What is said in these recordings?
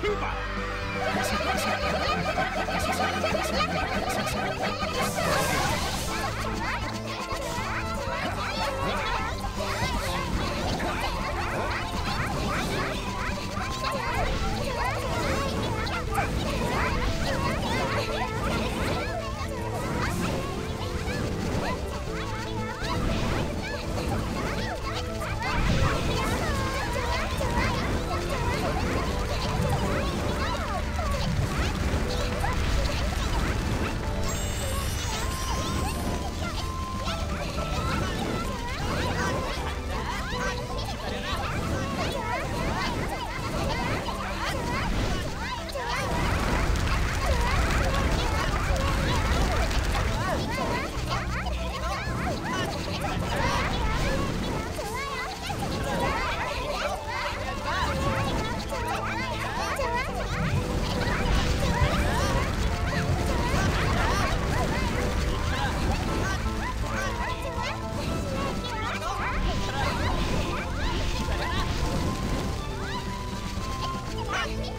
出吧 Yeah.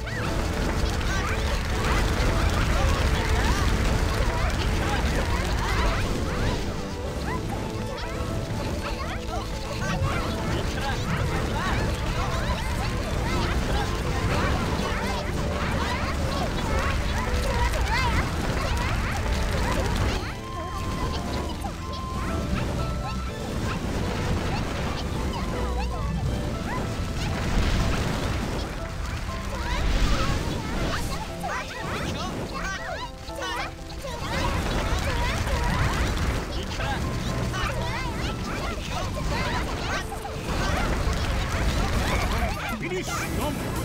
Toma!